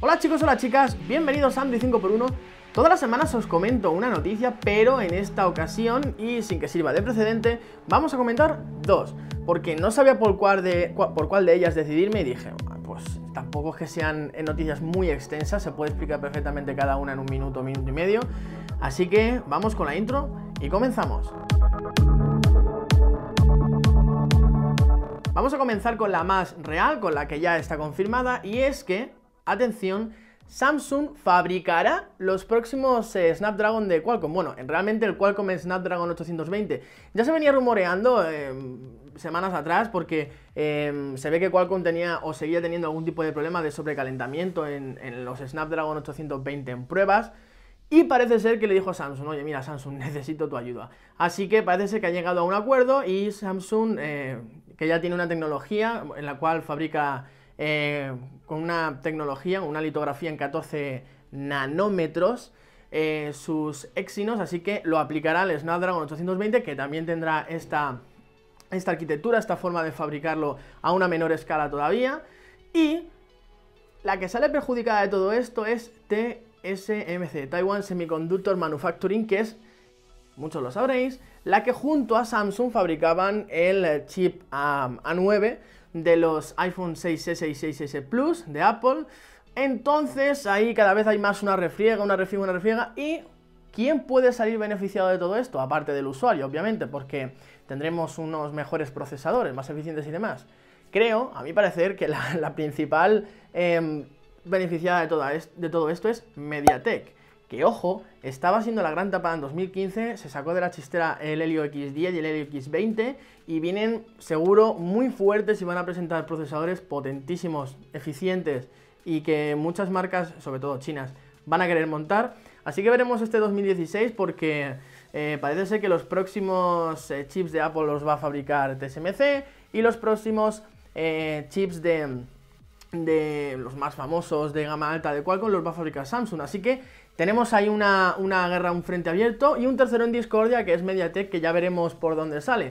Hola chicos, hola chicas, bienvenidos a Android 5x1. Todas las semanas os comento una noticia, pero en esta ocasión, y sin que sirva de precedente, vamos a comentar dos. Porque no sabía por cuál de, por cuál de ellas decidirme y dije, pues tampoco es que sean noticias muy extensas, se puede explicar perfectamente cada una en un minuto, minuto y medio. Así que vamos con la intro y comenzamos. Vamos a comenzar con la más real, con la que ya está confirmada, y es que atención, Samsung fabricará los próximos eh, Snapdragon de Qualcomm. Bueno, realmente el Qualcomm Snapdragon 820 ya se venía rumoreando em, semanas atrás porque em, se ve que Qualcomm tenía o seguía teniendo algún tipo de problema de sobrecalentamiento en, los Snapdragon 820 en pruebas. Y parece ser que le dijo Samsung, oye, mira Samsung, necesito tu ayuda. Así que parece ser que ha llegado a un acuerdo y Samsung, eh, que ya tiene una tecnología en la cual fabrica eh, con una tecnología, una litografía en 14 nanómetros, eh, sus Exynos, así que lo aplicará al Snapdragon 820, que también tendrá esta, esta arquitectura, esta forma de fabricarlo a una menor escala todavía. Y la que sale perjudicada de todo esto es TSMC, Taiwan Semiconductor Manufacturing, que es, muchos lo sabréis, la que junto a Samsung fabricaban el chip A9 de los iPhone 6S y 6S Plus de Apple. Entonces ahí cada vez hay más una refriega, una refriega, una refriega y ¿quién puede salir beneficiado de todo esto? Aparte del usuario, obviamente, porque tendremos unos mejores procesadores, más eficientes y demás. Creo, a mi parecer, que la, principal em, beneficiada de, de todo esto es MediaTek que ojo, estaba siendo la gran tapada en 2015, se sacó de la chistera el Helio X10 y el Helio X20 y vienen seguro muy fuertes y van a presentar procesadores potentísimos, eficientes y que muchas marcas, sobre todo chinas, van a querer montar. Así que veremos este 2016 porque eh, parece ser que los próximos eh, chips de Apple los va a fabricar TSMC y los próximos eh, chips de, de los más famosos de gama alta de Qualcomm los va a fabricar Samsung. Así que tenemos ahí una, guerra, un frente abierto y un tercero en discordia que es Mediatek, que ya veremos por dónde sale.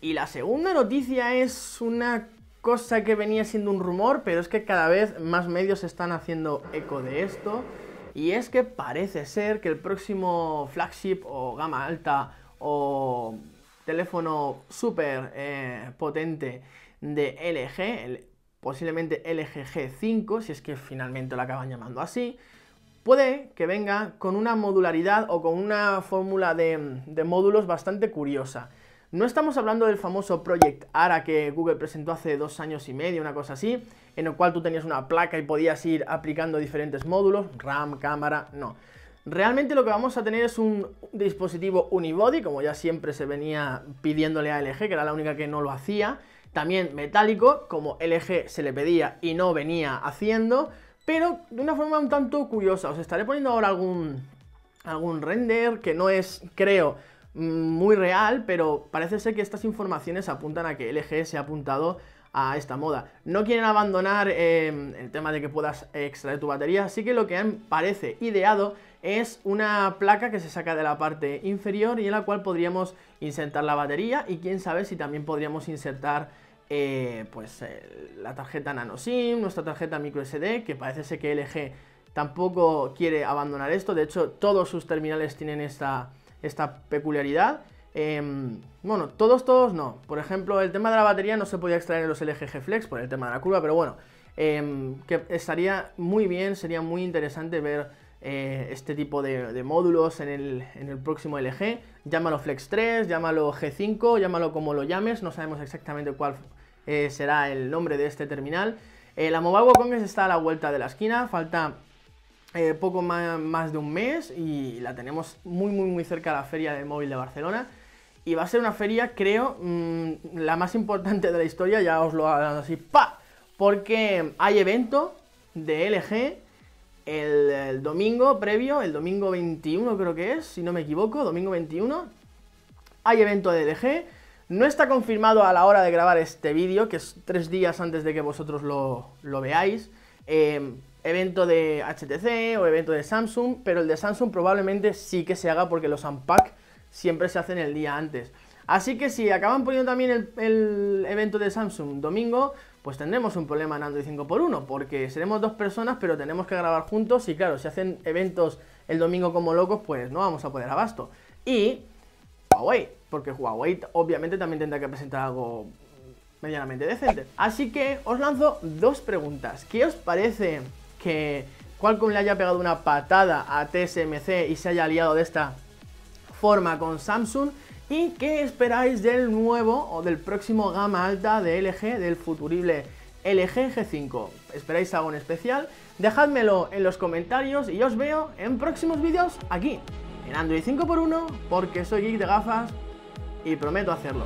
Y la segunda noticia es una cosa que venía siendo un rumor, pero es que cada vez más medios están haciendo eco de esto. Y es que parece ser que el próximo flagship o gama alta o teléfono súper eh, potente de LG, posiblemente LG G5, si es que finalmente lo acaban llamando así, puede que venga con una modularidad o con una fórmula de, módulos bastante curiosa. No estamos hablando del famoso Project ARA que Google presentó hace dos años y medio, una cosa así, en el cual tú tenías una placa y podías ir aplicando diferentes módulos, RAM, cámara, no. Realmente lo que vamos a tener es un dispositivo unibody, como ya siempre se venía pidiéndole a LG, que era la única que no lo hacía. También metálico, como LG se le pedía y no venía haciendo pero de una forma un tanto curiosa. Os estaré poniendo ahora algún, algún render que no es, creo, muy real, pero parece ser que estas informaciones apuntan a que LG se ha apuntado a esta moda. No quieren abandonar em, el tema de que puedas extraer tu batería, así que lo que han, parece ideado es una placa que se saca de la parte inferior y en la cual podríamos insertar la batería y quién sabe si también podríamos insertar eh, pues eh, la tarjeta nano SIM, nuestra tarjeta micro SD, que parece ser que LG tampoco quiere abandonar esto, de hecho todos sus terminales tienen esta, esta peculiaridad. Em, bueno, todos, todos no. Por ejemplo, el tema de la batería no se podía extraer en los LG G Flex por el tema de la curva, pero bueno, em, que estaría muy bien, sería muy interesante ver eh, este tipo de, módulos en el, en el, próximo LG. Llámalo Flex 3, llámalo G5, llámalo como lo llames, no sabemos exactamente cuál eh, será el nombre de este terminal. Eh, la Mobile World Congress está a la vuelta de la esquina, falta poco más, de un mes y la tenemos muy muy muy cerca de la feria del móvil de Barcelona. Y va a ser una feria, creo, mm, la más importante de la historia, ya os lo hago así, ¡pa! Porque hay evento de LG el, domingo previo, el domingo 21 creo que es, si no me equivoco, domingo 21, hay evento de LG. No está confirmado a la hora de grabar este vídeo, que es tres días antes de que vosotros lo, veáis. Eh, evento de HTC o evento de Samsung, pero el de Samsung probablemente sí que se haga porque los unpack siempre se hacen el día antes. Así que si acaban poniendo también el, evento de Samsung domingo, pues tendremos un problema en Android 5x1, porque seremos dos personas, pero tenemos que grabar juntos y claro, si hacen eventos el domingo como locos, pues no vamos a poder abasto. Y Huawei, porque Huawei obviamente también tendrá que presentar algo medianamente decente. Así que os lanzo dos preguntas. ¿Qué os parece que Qualcomm le haya pegado una patada a TSMC y se haya aliado de esta forma con Samsung? ¿Y qué esperáis del nuevo o del próximo gama alta de LG, del futurible LG G5? ¿Esperáis algo en especial? Dejádmelo en los comentarios y os veo en próximos vídeos aquí, en Android 5x1, porque soy geek de gafas y prometo hacerlo.